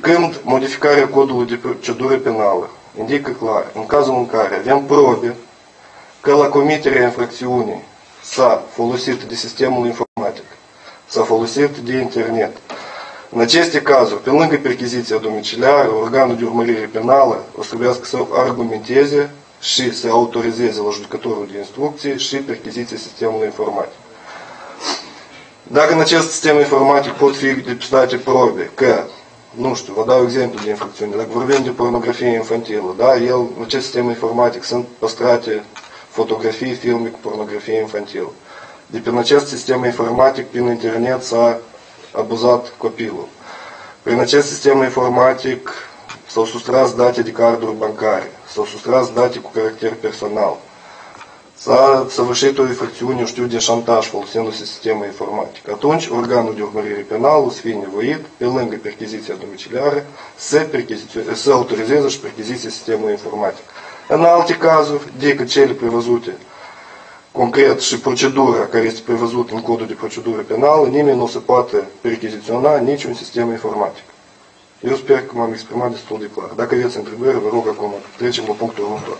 Pe când modificarea codului de procedură penală indică clar, în cazul în care avem probe că la comiterea infracțiunii s-a folosit de sistemul informatic, s-a folosit de internet. În aceste cazuri, pe lângă percheziția domiciliară, organul de urmărire penală o să trebuiască să argumenteze și să autorizeze la judecătorul de instrucție și percheziția sistemului informatic. Dacă în acest sistem informatic pot fi depistate probe că, nu știu, vă dau exemplu de infracțiune, dacă vorbim de pornografie infantilă, da, el, în acest sistem informatic sunt păstrate fotografii, filme cu pornografie infantilă. De prin acest sistem informatic, prin internet s-a abuzat copilul. Prin acest sistem informatic s-au sustras date de carduri bancare, s-au sustras date cu caracter personal. S-a săvârșit o infracțiune, eu știu, de șantaj folosindu-se sistemul informatic. Atunci, organul de urmărire penală o să fie nevoit, pe lângă percheziția domiciliară, să, să autorizeze și percheziția sistemului informatic. În alte cazuri, decât cele prevăzute concret și procedura care este prevăzută în codul de procedură penală, nimeni nu se poate percheziționa niciun sistem informatic. Eu sper că m-am exprimat destul de clar. Dacă aveți întrebări, vă rog acum, trecem la punctul următor.